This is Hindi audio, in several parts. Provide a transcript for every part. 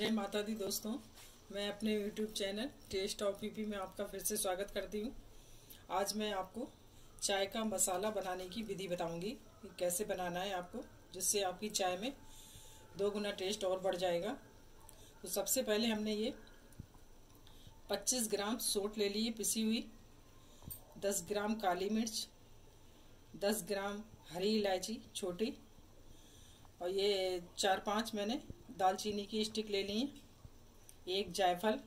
जय माता दी दोस्तों। मैं अपने YouTube channel test of PP में आपका फिर से स्वागत करती हूँ। आज मैं आपको चाय का मसाला बनाने की विधि बताऊँगी कैसे बनाना है आपको, जिससे आपकी चाय में दो गुना टेस्ट और बढ़ जाएगा। तो सबसे पहले हमने ये 25 ग्राम सोट ले ली है पिसी हुई। 10 ग्राम काली मिर्च 10 ग्राम हरी इलायची, छोटी और ये चार पाँच मैंने दालचीनी की स्टिक ले ली है। एक जायफल,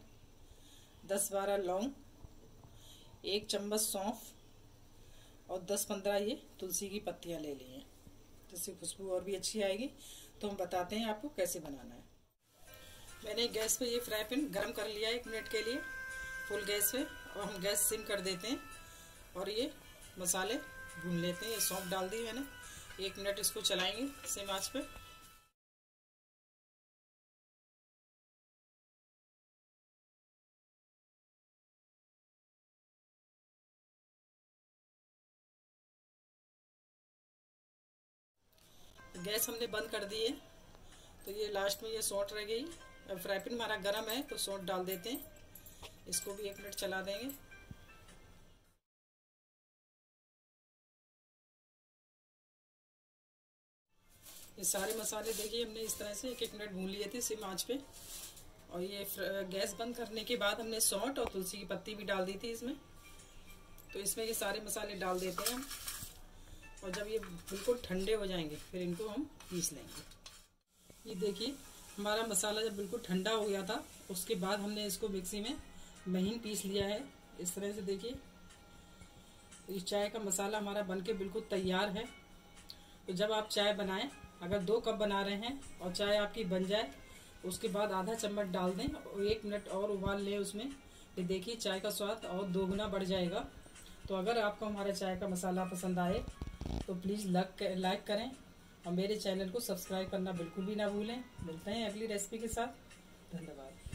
दस बारह लौंग, एक चम्मच सौंफ और दस पंद्रह ये तुलसी की पत्तियाँ ले ली हैं। जिससे खुशबू और भी अच्छी आएगी। तो हम बताते हैं आपको कैसे बनाना है। मैंने गैस पे ये फ्राई पैन गर्म कर लिया एक मिनट के लिए, फुल गैस पे। और हम गैस सिम कर देते हैं और ये मसाले भून लेते हैं। ये सौंफ डाल दी मैंने। एक मिनट इसको चलाएँगे सिम आँच पे। गैस हमने बंद कर दी है। तो ये लास्ट में ये सौट रह गई। अब फ्राई पैन हमारा गर्म है तो सौट डाल देते हैं। इसको भी एक मिनट चला देंगे। ये सारे मसाले देखिए, हमने इस तरह से एक एक मिनट भून लिए थे सिम आँच पे। और ये गैस बंद करने के बाद हमने सौंठ और तुलसी की पत्ती भी डाल दी थी इसमें। तो इसमें ये सारे मसाले डाल देते हैं हम। और जब ये बिल्कुल ठंडे हो जाएँगे, फिर इनको हम पीस लेंगे। ये देखिए, हमारा मसाला जब बिल्कुल ठंडा हो गया था, उसके बाद हमने इसको मिक्सी में महीन पीस लिया है। इस तरह से देखिए, इस चाय का मसाला हमारा बनके बिल्कुल तैयार है। तो जब आप चाय बनाएँ अगर दो कप बना रहे हैं और चाय आपकी बन जाए, उसके बाद आधा चम्मच डाल दें और एक मिनट और उबाल लें उसमें। तो देखिए चाय का स्वाद और दोगुना बढ़ जाएगा। तो अगर आपको हमारा चाय का मसाला पसंद आए तो प्लीज़ लाइक करें और मेरे चैनल को सब्सक्राइब करना बिल्कुल भी ना भूलें। मिलते हैं अगली रेसिपी के साथ। धन्यवाद।